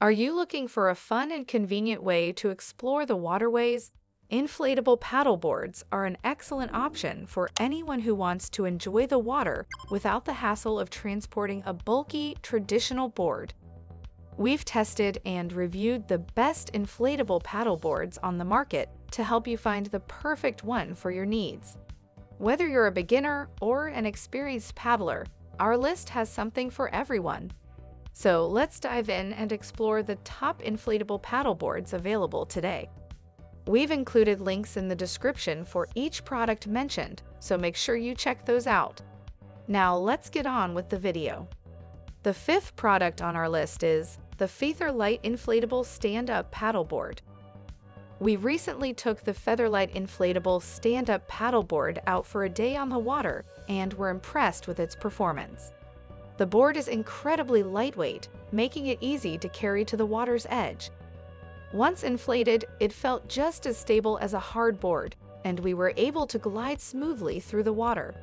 Are you looking for a fun and convenient way to explore the waterways? Inflatable paddleboards are an excellent option for anyone who wants to enjoy the water without the hassle of transporting a bulky, traditional board. We've tested and reviewed the best inflatable paddleboards on the market to help you find the perfect one for your needs. Whether you're a beginner or an experienced paddler, our list has something for everyone. So let's dive in and explore the top inflatable paddleboards available today. We've included links in the description for each product mentioned, so make sure you check those out. Now let's get on with the video. The fifth product on our list is the FEATH-R-LITE Inflatable Stand-Up Paddleboard. We recently took the FEATH-R-LITE Inflatable Stand-Up Paddleboard out for a day on the water and were impressed with its performance. The board is incredibly lightweight, making it easy to carry to the water's edge. Once inflated, it felt just as stable as a hard board, and we were able to glide smoothly through the water.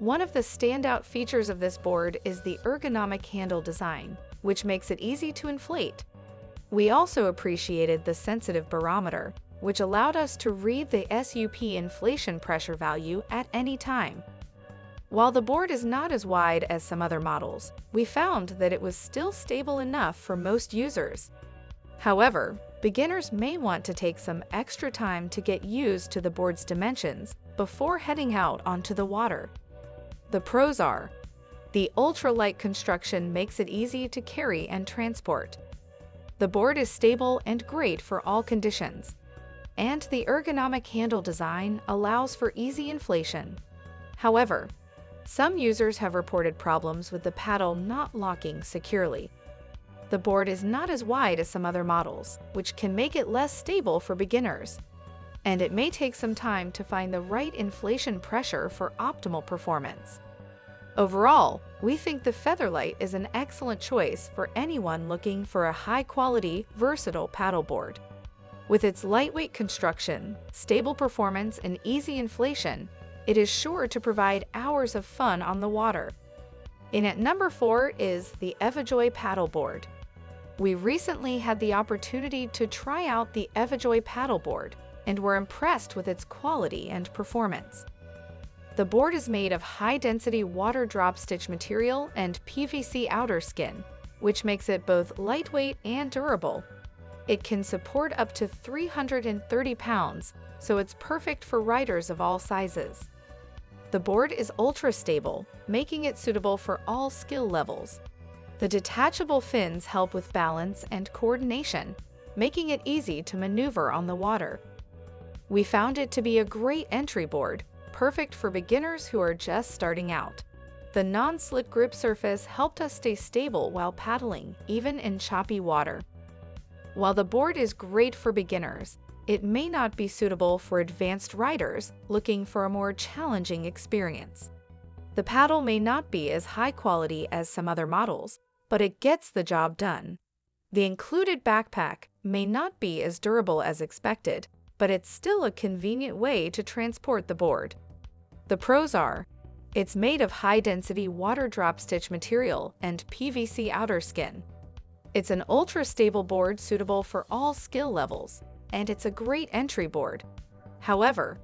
One of the standout features of this board is the ergonomic handle design, which makes it easy to inflate. We also appreciated the sensitive barometer, which allowed us to read the SUP inflation pressure value at any time. While the board is not as wide as some other models, we found that it was still stable enough for most users. However, beginners may want to take some extra time to get used to the board's dimensions before heading out onto the water. The pros are the ultralight construction makes it easy to carry and transport. The board is stable and great for all conditions. And the ergonomic handle design allows for easy inflation. However, some users have reported problems with the paddle not locking securely. The board is not as wide as some other models, which can make it less stable for beginners. And it may take some time to find the right inflation pressure for optimal performance. Overall, we think the FEATH-R-LITE is an excellent choice for anyone looking for a high-quality, versatile paddleboard. With its lightweight construction, stable performance, and easy inflation, it is sure to provide hours of fun on the water. In at number 4 is the Evajoy paddleboard. We recently had the opportunity to try out the Evajoy paddleboard and were impressed with its quality and performance. The board is made of high-density water drop stitch material and PVC outer skin, which makes it both lightweight and durable. It can support up to 330 pounds, so it's perfect for riders of all sizes. The board is ultra-stable, making it suitable for all skill levels. The detachable fins help with balance and coordination, making it easy to maneuver on the water. We found it to be a great entry board, perfect for beginners who are just starting out. The non-slip grip surface helped us stay stable while paddling, even in choppy water. While the board is great for beginners, it may not be suitable for advanced riders looking for a more challenging experience. The paddle may not be as high quality as some other models, but it gets the job done. The included backpack may not be as durable as expected, but it's still a convenient way to transport the board. The pros are, it's made of high-density water drop stitch material and PVC outer skin. It's an ultra-stable board suitable for all skill levels, and it's a great entry board. However,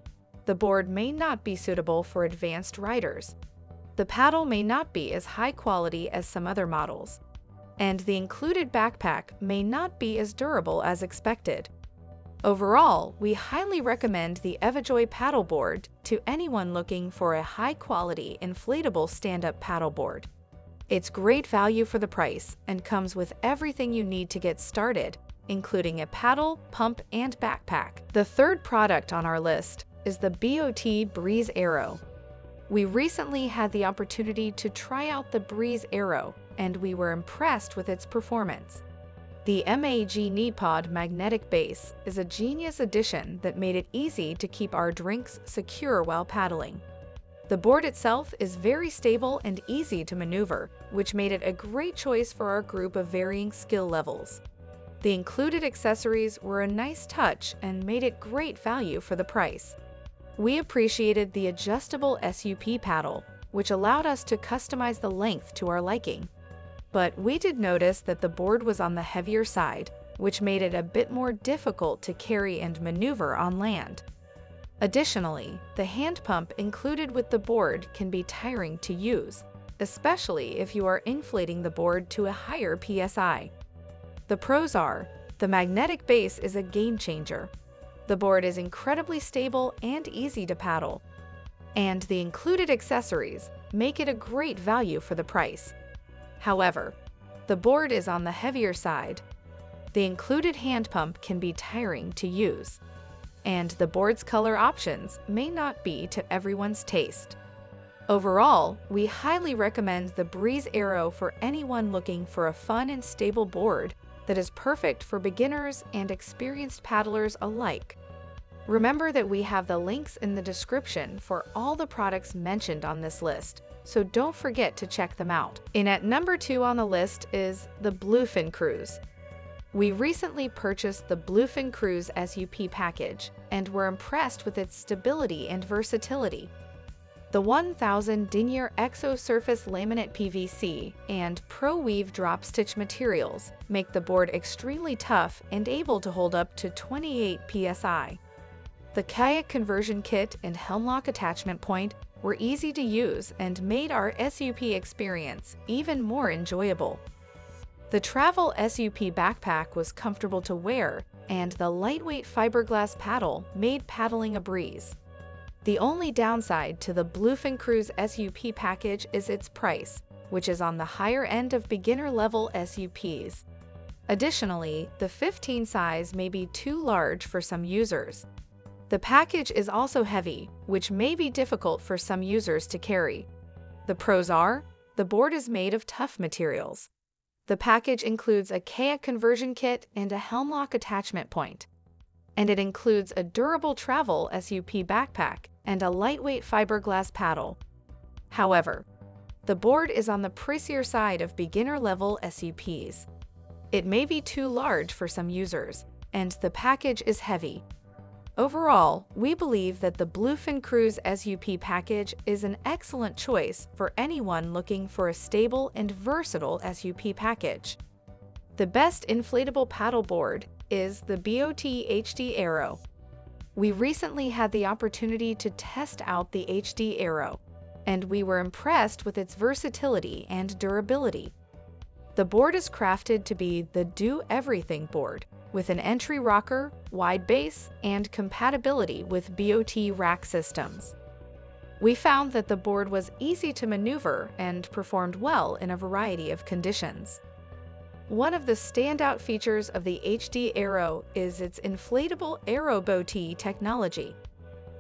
the board may not be suitable for advanced riders. The paddle may not be as high quality as some other models, and the included backpack may not be as durable as expected. Overall, we highly recommend the Evajoy paddleboard to anyone looking for a high-quality inflatable stand-up paddleboard. It's great value for the price and comes with everything you need to get started, including a paddle, pump, and backpack. The third product on our list is the BOTE Breeze Aero. We recently had the opportunity to try out the Breeze Aero, and we were impressed with its performance. The MAGNEPOD magnetic base is a genius addition that made it easy to keep our drinks secure while paddling. The board itself is very stable and easy to maneuver, which made it a great choice for our group of varying skill levels. The included accessories were a nice touch and made it great value for the price. We appreciated the adjustable SUP paddle, which allowed us to customize the length to our liking. but we did notice that the board was on the heavier side, which made it a bit more difficult to carry and maneuver on land. Additionally, the hand pump included with the board can be tiring to use, especially if you are inflating the board to a higher PSI. The pros are, the magnetic base is a game changer. The board is incredibly stable and easy to paddle. And the included accessories make it a great value for the price. However, the board is on the heavier side. The included hand pump can be tiring to use. And the board's color options may not be to everyone's taste. Overall, we highly recommend the Breeze Aero for anyone looking for a fun and stable board that is perfect for beginners and experienced paddlers alike. Remember that we have the links in the description for all the products mentioned on this list, so don't forget to check them out. In at number 2 on the list is the Bluefin Cruise. We recently purchased the Bluefin Cruise SUP package and were impressed with its stability and versatility. The 1000 denier Exo Surface Laminate PVC and ProWeave Drop Stitch materials make the board extremely tough and able to hold up to 28 psi. The kayak conversion kit and Helmlock attachment point were easy to use and made our SUP experience even more enjoyable. The travel SUP backpack was comfortable to wear, and the lightweight fiberglass paddle made paddling a breeze. The only downside to the Bluefin Cruise SUP package is its price, which is on the higher end of beginner-level SUPs. Additionally, the 15 size may be too large for some users. The package is also heavy, which may be difficult for some users to carry. The pros are, the board is made of tough materials. The package includes a kayak conversion kit and a Helmlock attachment point. And it includes a durable travel SUP backpack and a lightweight fiberglass paddle. However, the board is on the pricier side of beginner-level SUPs. It may be too large for some users, and the package is heavy. Overall, we believe that the Bluefin Cruise SUP package is an excellent choice for anyone looking for a stable and versatile SUP package. The best inflatable paddleboard is the BOTE HD Aero. We recently had the opportunity to test out the HD Aero, and we were impressed with its versatility and durability. The board is crafted to be the do-everything board, with an entry rocker, wide base, and compatibility with BOTE rack systems. We found that the board was easy to maneuver and performed well in a variety of conditions. One of the standout features of the HD Aero is its inflatable AeroBOTE technology.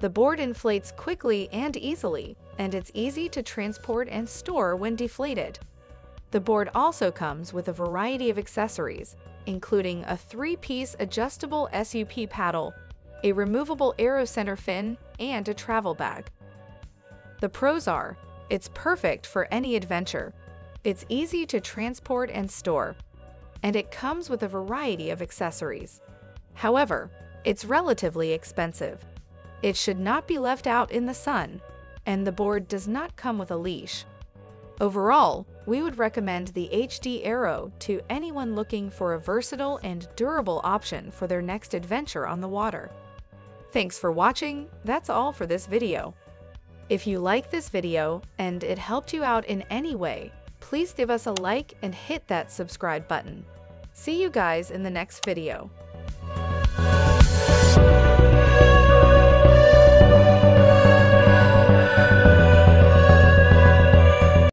The board inflates quickly and easily, and it's easy to transport and store when deflated. The board also comes with a variety of accessories, including a three-piece adjustable SUP paddle, a removable Aero center fin, and a travel bag. The pros are, it's perfect for any adventure. It's easy to transport and store, and it comes with a variety of accessories. However, it's relatively expensive. It should not be left out in the sun, and the board does not come with a leash. Overall, we would recommend the HD Aero to anyone looking for a versatile and durable option for their next adventure on the water. Thanks for watching, that's all for this video. If you like this video and it helped you out in any way, please give us a like and hit that subscribe button. See you guys in the next video.